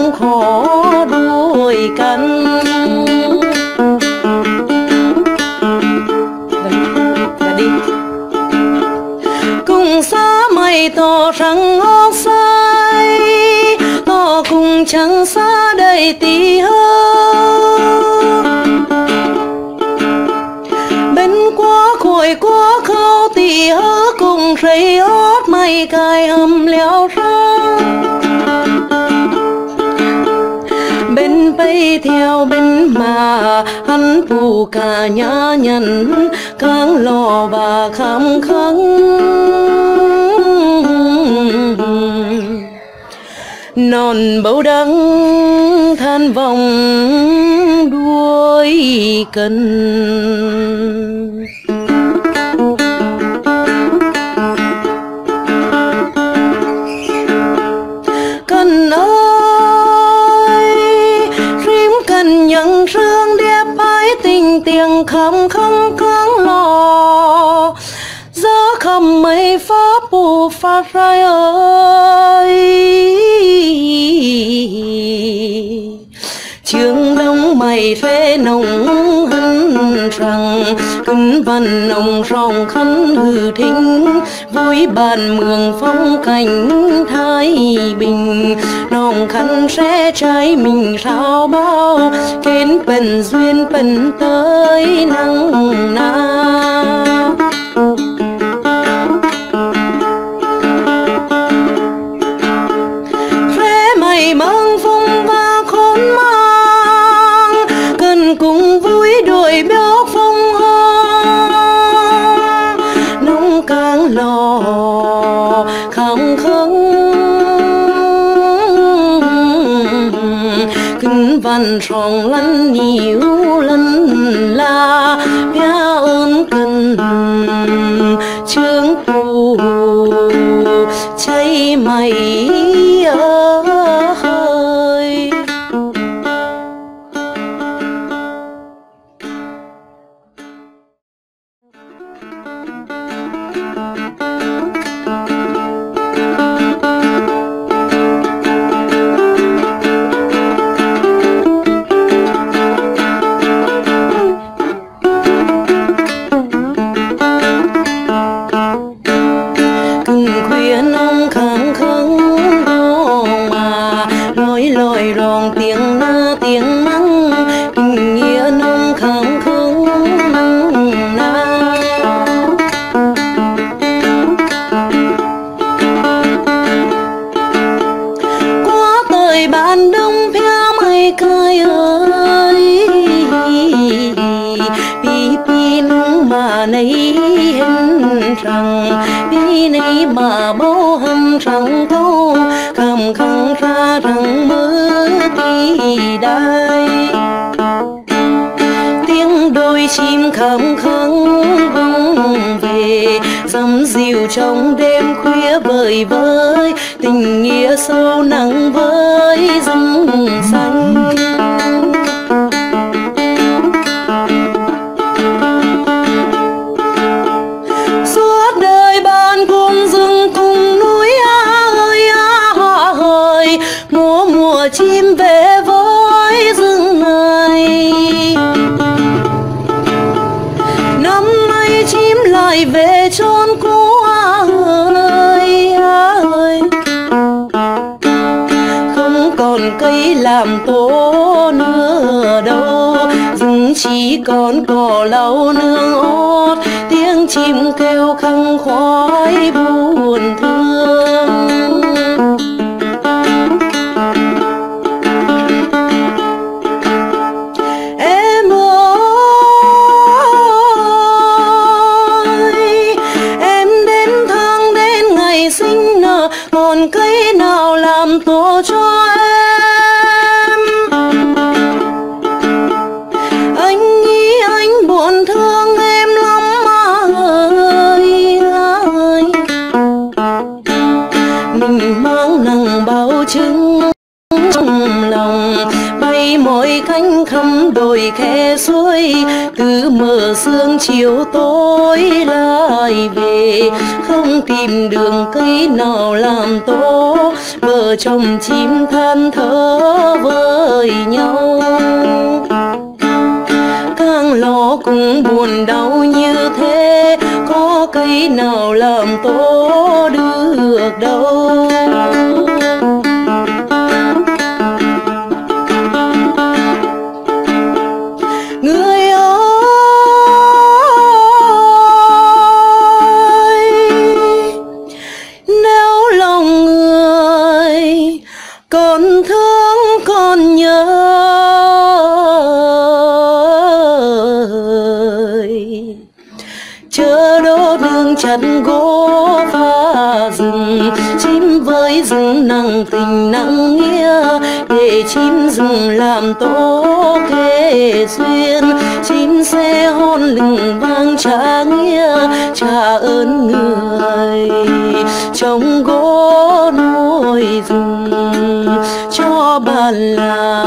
gian khổ đuôi cánh cùng xa mày tỏ rằng hóc sai to cùng chẳng xa đầy tí hơn bên quá khôi quá khâu tí hớ cùng rây hót mày cài hầm leo ra. Tay theo bên mà, hắn phù cả nhã nhằn càng lò bà khám khắng non bầu đắng, than vòng đuôi cần. Tiếng khâm khâm căng lò gió khâm mây pháp bù phát rai ơi. Trường đông mày phê nồng hân rằng cân văn nồng rong khăn hư thính vui bàn mường phong cảnh thái bình nòng khăn sẽ trái mình sao bao. Kén phần duyên phần tới nắng nào 分重了你。Khuya nông khang khăng đô mà lối lối rong tiếng na tiếng nắng kinh nghĩa nông khang khăng na qua tới ban đông phía mây cơi ơi bi pin mà nấy hình rằng bi nấy mà bao hâm rằng câu cầm khăn ra rằng mơ đi đây tiếng đôi chim khăng khăng vang về, dầm dịu trong đêm khuya vời vơi tình nghĩa sâu nặng lại về chốn cũ ơi ơi. Không còn cây làm tổ nữa đâu. Rừng chỉ còn cỏ lau nương ốt. Tiếng chim kêu khăng khoái làm tổ bay mỗi cánh khăm đồi khe suối từ mờ sương chiều tối lại về. Không tìm đường cây nào làm tổ vợ chồng chim than thở với nhau. Càng lo cũng buồn đau như thế, có cây nào làm tổ được đâu? Rừng chim với rừng nặng, tình nặng nghĩa, để chim rừng làm tổ kề duyên. Chim sẽ hôn lừng vang trả nghĩa, trả ơn người. Trồng gỗ nuôi rừng, cho bản là